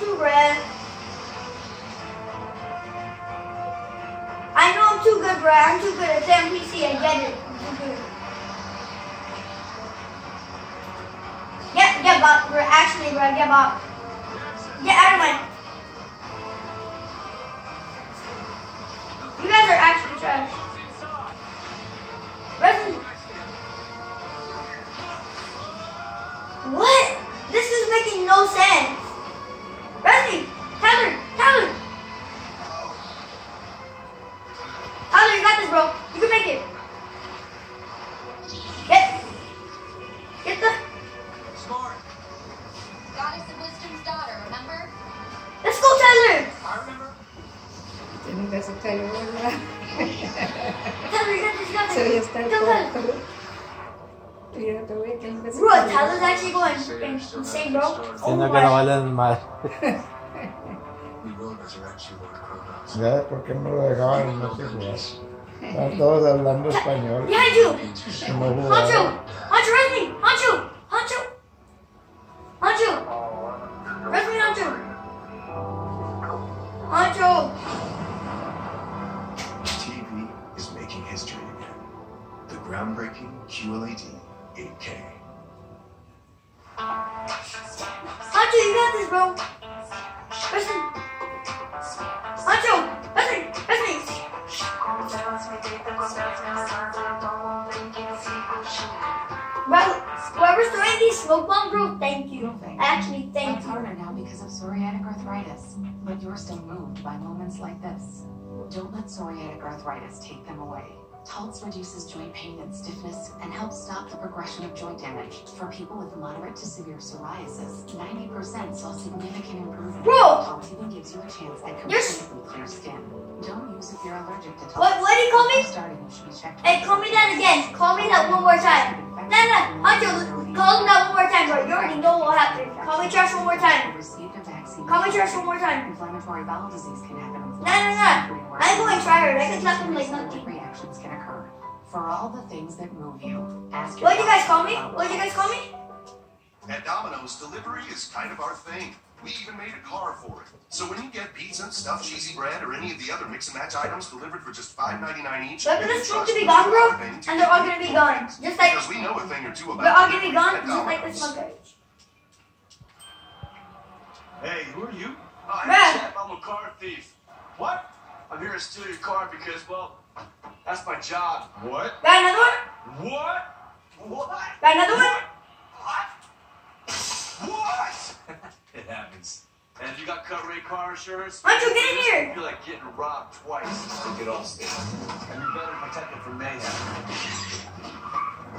too, bruh. I know I'm too good, bruh. I'm too good at damn PC. I get it. Good. Get, up, bruh. Actually, bruh, get up. Get out of my. Tyler, you bro. You can make it. Get, get the. Smart. Goddess of Wisdom's daughter, remember? Let's go, Tyler. I remember. Tienen que aceptarlo, ¿verdad? Tyler, you got this. You got So ya this. está el Go, Tyler. cuarto. Mira, te voy a tener que Bro. Tyler's actually going insane, bro. Oh Sino que my- nawalan ng mal. We will resurrect you, Lord Kronos. ¿Ya? ¿Por qué no lo dejaban en México? Están todos hablando español. Behind you. y no Honcho! jugaban. Groundbreaking QLED 8K. Honcho, you got this, bro! Smoke bombs, bro, thank you. I actually, thank It's you. harder now because of psoriatic arthritis, but you're still moved by moments like this. Don't let psoriatic arthritis take them away. Taltz reduces joint pain and stiffness and helps stop the progression of joint damage. For people with moderate to severe psoriasis, 90% saw significant improvement. Bro! Taltz even gives you a chance at completely clear skin. Don't use if you're allergic to Taltz. What, what did he call me? Starting, you should be checked Hey, call me that again. Call me that one more time. No, no, Honcho, call him that one more time, bro. You already know what happened. Call me trash one more time. Received a vaccine. Call me trash one more time. Inflammatory bowel disease can happen. No, no, no. I'm going to try her. I can slap him like nothing. Reactions can occur. For all the things that move you, ask your What did you guys call me? doctor What did you guys call me? At Domino's, delivery is kind of our thing. We even made a car for it. So when you get pizza, stuffed cheesy bread, or any of the other mix and match items delivered for just $5.99 each, Look at you this can to be gone, bro, do our thing to and they're all gonna be gone. Just like Because we know a thing or two about they're all gonna be gone, just like this Domino's. one. Hey, who are you? Hey, Brad. Chef, I'm a car thief. What? I'm here to steal your car because, well, that's my job. What? Got another one? What? What? Got another one? You got cut rate car insurance, Why don't you get in here? You feel like getting robbed twice. Look at Allstate. And you're better protected from mayhem.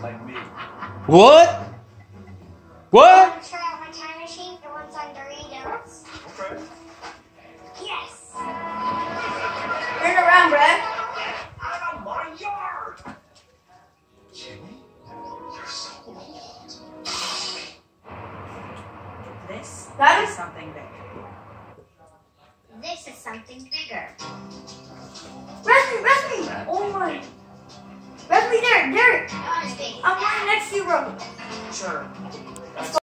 Like me. What? What? Want to try out my time machine? The ones on Doritos. Okay. Yes. Turn around, bruh. Out of my yard! Jimmy, you're so old. This Got is it? something big. This is something bigger. Rest me, me. Oh my. Me there, there. I'm right next to you, bro. Sure.